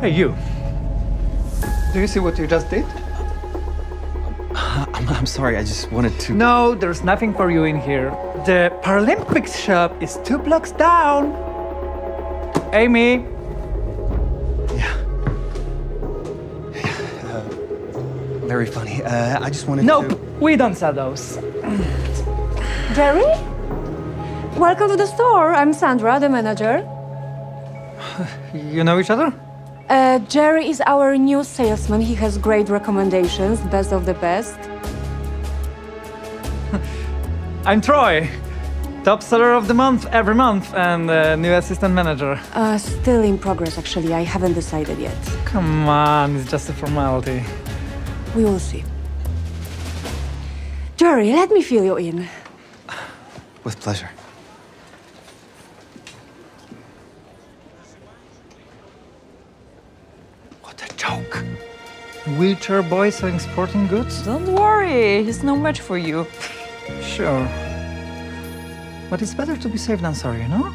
Hey, you. Do you see what you just did? I'm, I'm sorry, I just wanted to. No, there's nothing for you in here. The Paralympics shop is two blocks down. Amy, Yeah. Very funny. Uh, I just wanted nope, to. Nope, we don't sell those. Jerry? Welcome to the store. I'm Sandra, the manager. You know each other? Uh, Jerry is our new salesman. He has great recommendations, best of the best. I'm Troy, top seller of the month every month, and uh, new assistant manager. Uh, still in progress, actually. I haven't decided yet. Come on, it's just a formality. We will see. Jerry, let me fill you in. With pleasure. Wheelchair boy selling sporting goods? Don't worry, he's no match for you. Sure. But it's better to be safe than sorry, you know?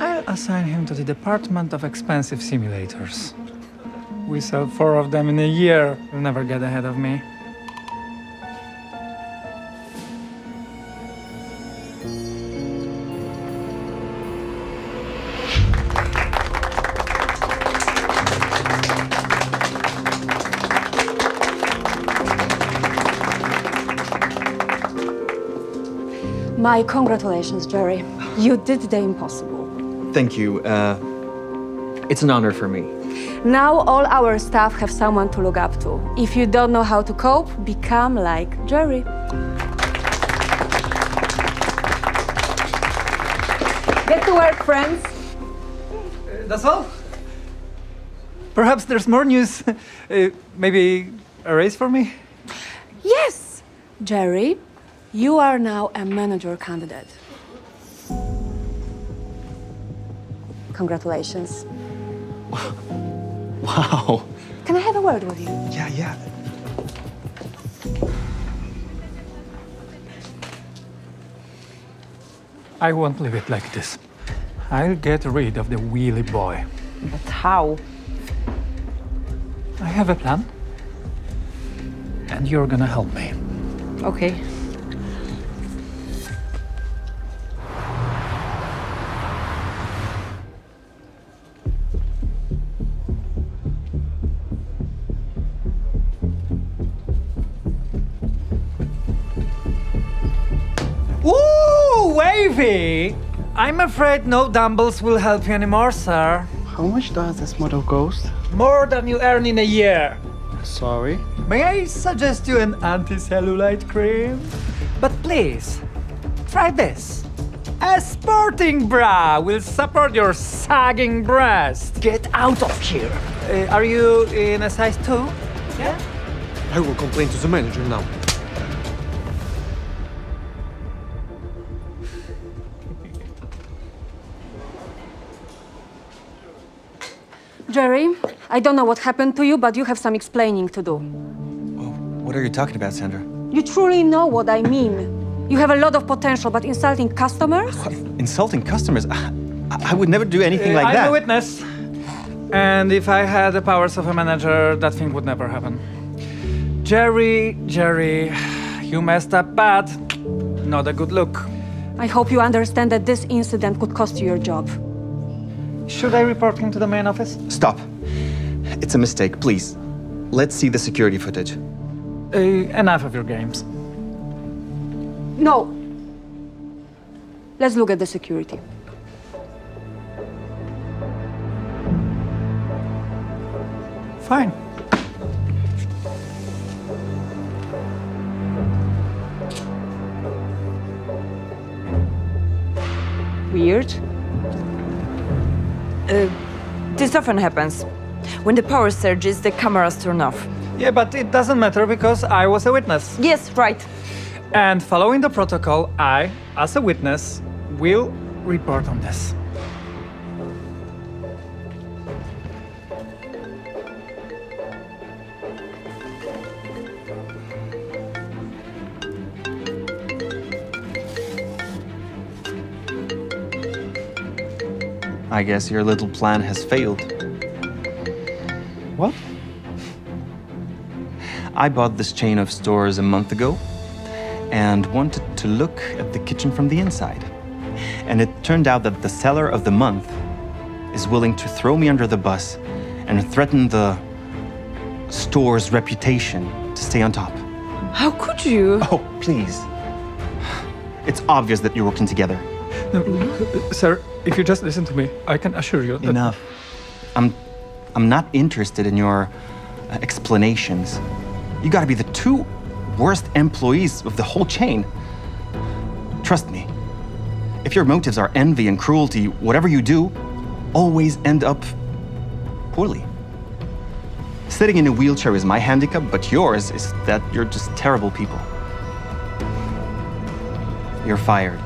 I'll assign him to the Department of Expensive Simulators. We sell four of them in a year. You'll never get ahead of me. My congratulations, Jerry. You did the impossible. Thank you. Uh, it's an honor for me. Now all our staff have someone to look up to. If you don't know how to cope, become like Jerry. Get to work, friends. That's all? Perhaps there's more news. Uh, maybe a race for me? Yes, Jerry, you are now a manager candidate. Congratulations. Wow. Can I have a word with you? Yeah, yeah. I won't leave it like this. I'll get rid of the wheelie boy. But how? I have a plan. And you're gonna help me. Okay. Ooh, wavy! I'm afraid no dumbbells will help you anymore, sir. How much does this model cost? More than you earn in a year. Sorry. May I suggest you an anti-cellulite cream? But please, try this. A sporting bra will support your sagging breast. Get out of here. Uh, are you in a size 2? Yeah? I will complain to the manager now. Jerry, I don't know what happened to you, but you have some explaining to do. Oh, what are you talking about, Sandra? You truly know what I mean. You have a lot of potential, but insulting customers? Insulting customers? I, I would never do anything like I'm that. a witness. And if I had the powers of a manager, that thing would never happen. Jerry, Jerry, you messed up bad. Not a good look. I hope you understand that this incident could cost you your job. Should I report him to the main office? Stop. It's a mistake, please. Let's see the security footage. Uh, enough of your games. No. Let's look at the security. Fine. Weird. Uh, this often happens. When the power surges, the cameras turn off. Yeah, but it doesn't matter because I was a witness. Yes, right. And following the protocol, I, as a witness, will report on this. I guess your little plan has failed. What? I bought this chain of stores a month ago and wanted to look at the kitchen from the inside. And it turned out that the seller of the month is willing to throw me under the bus and threaten the store's reputation to stay on top. How could you? Oh, please. It's obvious that you're working together. Sir, if you just listen to me, I can assure you that. Enough. I'm, I'm not interested in your uh, explanations. You gotta be the two worst employees of the whole chain. Trust me. If your motives are envy and cruelty, whatever you do, always end up poorly. Sitting in a wheelchair is my handicap, but yours is that you're just terrible people. You're fired.